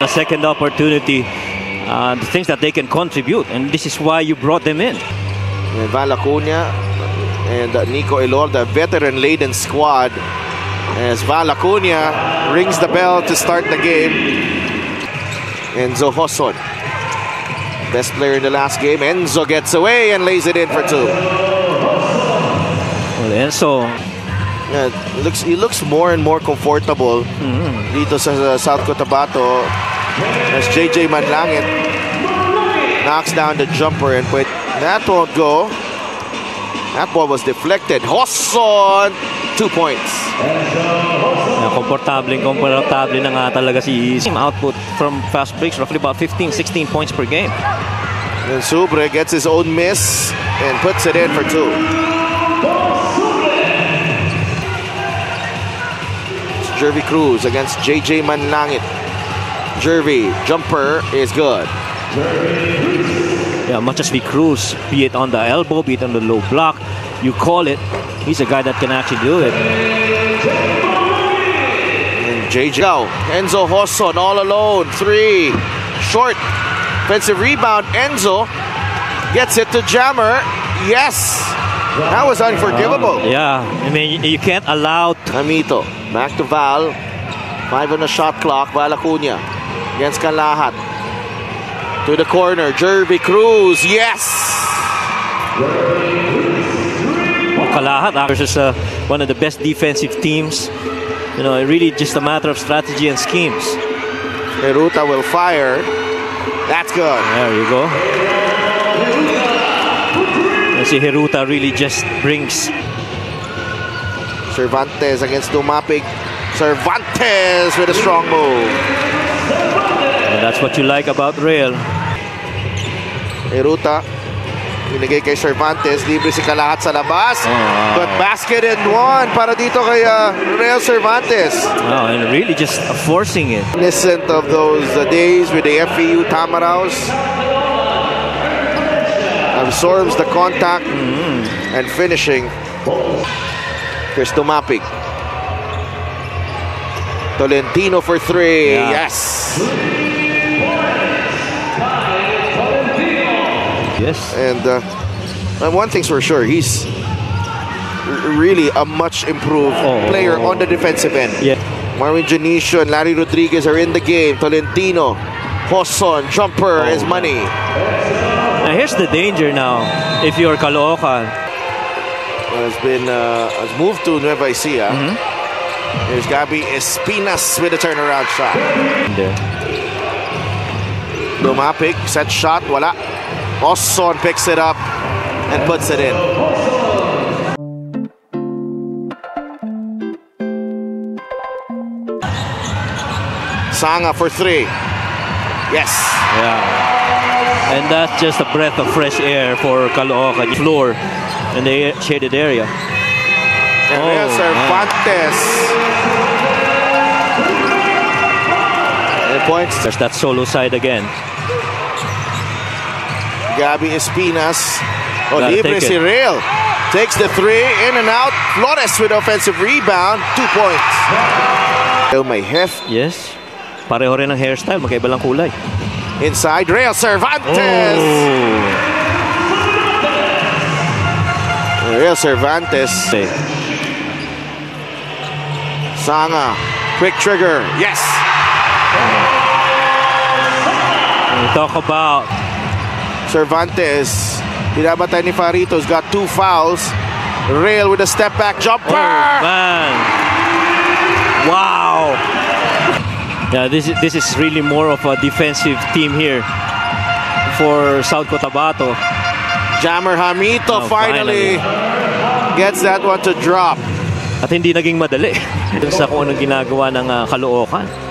a second opportunity, uh, the things that they can contribute, and this is why you brought them in. And Val Acuna and Nico Elorde, veteran-laden squad. As Val Acuna rings the bell to start the game. Enzo Joson, best player in the last game. Enzo gets away and lays it in for two. Well, Enzo, Yeah, looks he looks more and more comfortable Hmm. dito sa, sa South Cotabato as JJ Manlangit knocks down the jumper and put that won't go. That ball was deflected. Joson, two points. komportableng komportable na nga talaga si output from fast breaks roughly about 15 16 points per game. And Subre gets his own miss and puts it in for two. It's Jervy Cruz against JJ Manlangit. Jervy, jumper is good. Yeah, much as we cruise, be it on the elbow, be it on the low block, you call it. He's a guy that can actually do it. And JJ. Go. Enzo Joson all alone. Three. Short. Offensive rebound. Enzo gets it to Jammer. Yes. That was unforgivable. Yeah, I mean you can't allow Jamito. Back to Val. Five on the shot clock. Val Acuna against Kalahat. To the corner. Jervy Cruz. Yes. Kalahat versus uh, one of the best defensive teams. You know, it really just a matter of strategy and schemes. Peruta will fire. That's good. There you go. You see, Hiruta really just brings Cervantes against Dumapig. Cervantes with a strong move. And that's what you like about Real. Peruta. Binigay kay Cervantes. Libre si Kalahat sa labas. wow. But basket and one para dito kay uh, Real Cervantes. Wow, and really just forcing it. Reminiscent of those uh, days with the FEU Tamaraws. Absorbs the contact and finishing. Here's Dumapig. Tolentino for three. Yeah. Yes. Yes. And, uh, and one thing's for sure, he's really a much improved Oh. player on the defensive end. Yeah. Marvin Janicio and Larry Rodriguez are in the game. Tolentino, Joson, jumper is money. Now here's the danger now. If you're Caloocan, Has been uh, has moved to Nueva Ecija. Mm-hmm. There's Gabi Espinas with a turnaround shot. there. Dumapig, set shot, wala. Joson picks it up and puts it in. Sanga for three. Yes. Yeah. And that's just a breath of fresh air for Caloocan floor in the shaded area. And Oh, there's Cervantes. And points There's that solo side again. Gabi Espinas. Oh, Gotta libre si. Real. Takes the three, in and out. Flores with offensive rebound. Two points. Real may heft. Yes. Pareho rin ang hairstyle, magkaiba lang kulay. Inside, Real Cervantes. Oh. Real Cervantes. Okay. Sanga. Quick trigger. Yes. We talk about Cervantes. Binabatay ni Farito's got two fouls. Real with a step back jumper. Oh, man. Wow. Yeah, this is this is really more of a defensive team here for South Cotabato. Jammer Hamito Oh, finally, gets that one to drop. At hindi naging madali sa kung anong ginagawa ng uh, Caloocan.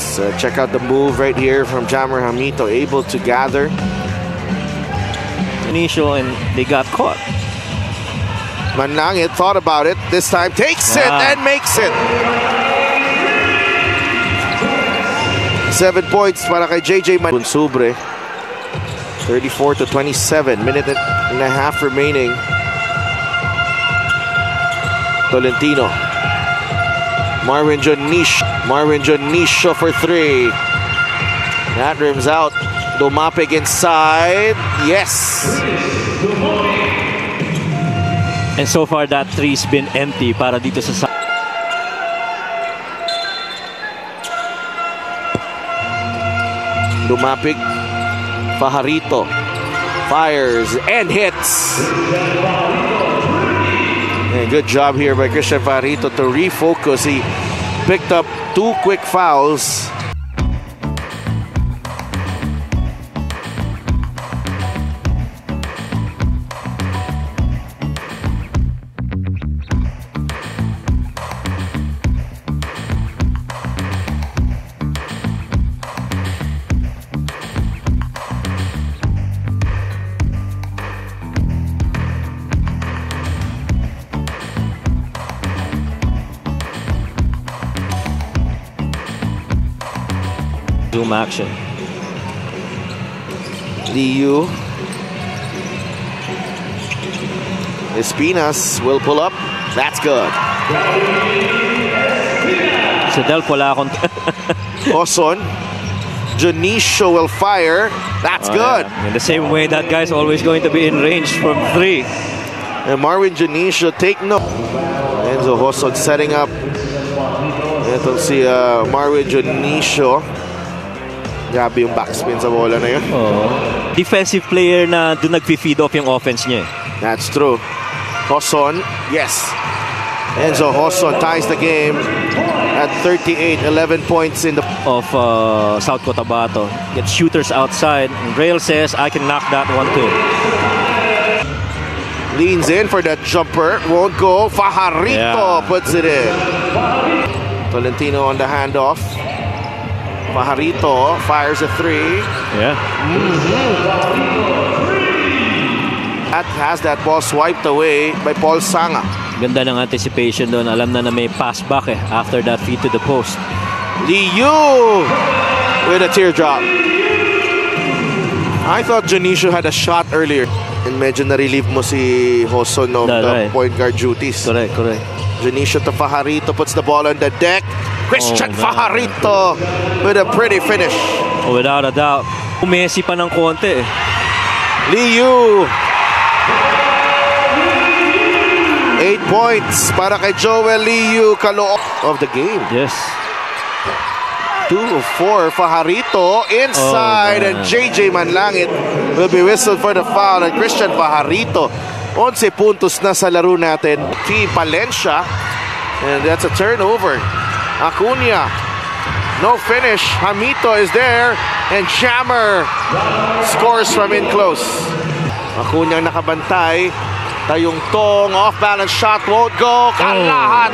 Let's uh, check out the move right here from Jammer Jamito, able to gather. Initial and they got caught. Manlangit thought about it. This time takes it Ah. and makes it. Seven points para kay JJ Man- Bunsubre. 34 to 27. Minute and a half remaining. Tolentino. Marvin Janish. Marvin Janish for three. That rims out. Dumapig inside. Yes. And so far, that three's been empty para dito sa... Sa- Dumapig. Fajarito. Fires and hits. Yeah, good job here by Christian Fajarito to refocus. He picked up two quick fouls. Zoom action. Liu. Espinas will pull up. That's good. Delp, wala akong... Oson. Jonicio will fire. That's Oh, good. yeah. In the same way, that guy's always going to be in range from three. And Marvin Jonicio take note. Enzo Joson setting up. Ito si uh, Marvin Jonicio. Grabe yung backspin sa bola na yun. Oh. Defensive player na doon nag-feed off yung offense niya. eh. That's true. Hoson, yes. Enzo Hoson ties the game at 38, 11 points in the Of uh, South Cotabato. Gets shooters outside. And Rail says, I can knock that one too. leans in for that jumper. Won't go. Fajarito Yeah. puts it in. Tolentino on the handoff. Fajarito fires a three. Yeah. That has that ball swiped away by Paul Sanga. Ganda ng anticipation doon. Alam na na may pass back eh after that feed to the post. Liu with a teardrop. I thought Janicio had a shot earlier. And medyo na-relieve mo si Hoson of That's the right. point guard duties. Correct, correct. Janicio to Fajarito puts the ball on the deck. Christian Oh. Fajarito with a pretty finish. Oh, without a doubt. Umesi pa ng konti eh. Liu. Eight points para kay Joel Liu kaloob of the game. Yes. Two of four, Fajarito inside Oh, and. JJ Manlangit will be whistled for the foul and Christian Fajarito 11 puntos na sa laro natin. Team Palencia and that's a turnover. Acuna no finish. Hamito is there and Jammer scores from in close. Acuna nakabantay. Tayong tong off balance shot won't go. Kalahat.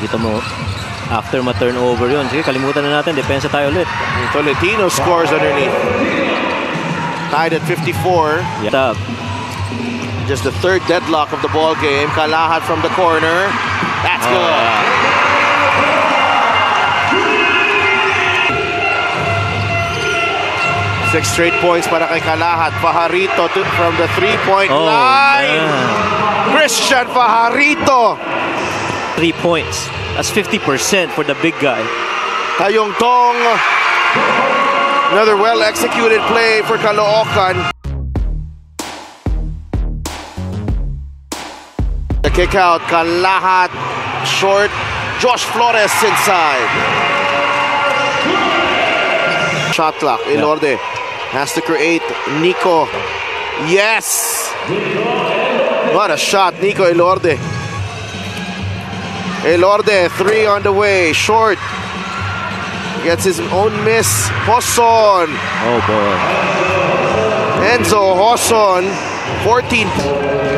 Dito mo, after ma-turnover yun. Sige, kalimutan na natin. Depensa tayo ulit. Tolentino scores underneath. Tied at 54. Yeah. Just the third deadlock of the ball game. Kalahat from the corner. That's Oh, good. yeah. Six straight points para kay Kalahat. Fajarito to, from the three-point Oh, line. man. Christian Fajarito. Three points. That's 50% for the big guy. Tayong Tong. Another well-executed play for Caloocan. The kick out. Kalahat. Short. Josh Flores inside. Shot clock. Elorde has to create. Nico. Yes. What a shot. Nico Ilorde. Elorde, three on the way. Short. Gets his own miss. Joson. Oh, boy. Enzo Joson. 14.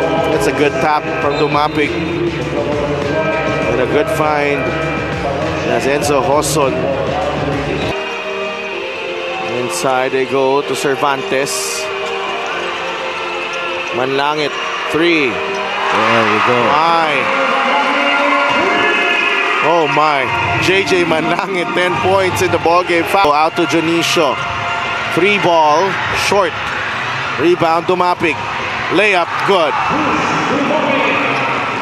That's a good tap from Dumapig. And a good find. That's Enzo Joson. Inside they go to Cervantes. Manlangit. Three. There we go. My. Oh my. JJ Manlangit, 10 points in the ball game. Foul out to Jonicio. Free ball, short. Rebound to. Layup, good.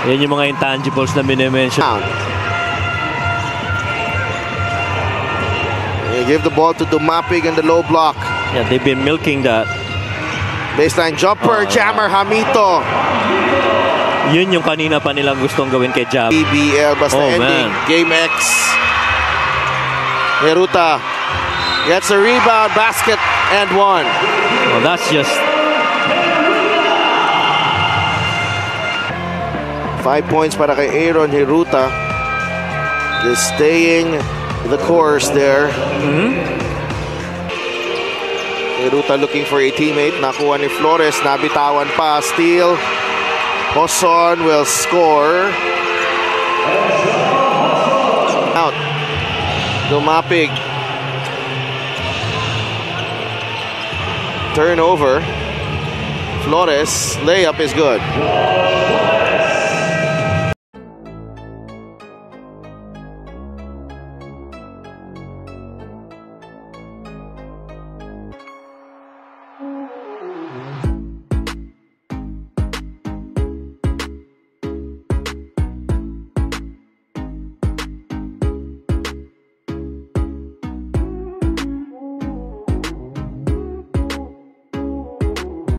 Yan yung mga intangibles na minimension. Down. They give the ball to Dumapig in the low block. Yeah, they've been milking that. Baseline jumper, jammer Hamito. Yun yung kanina pa nilang gustong gawin kay Jab. BBL basta Oh, ending. man. Game X. Heruta gets a rebound, basket, and one. Well, that's just Five points para kay Aaron Hiruta. Just staying the course there. Mm-hmm. Hiruta looking for a teammate. Nakuha ni Flores. Nabitawan pa. Steal. Joson will score. Out. Dumapig. Turnover. Flores. Layup is good.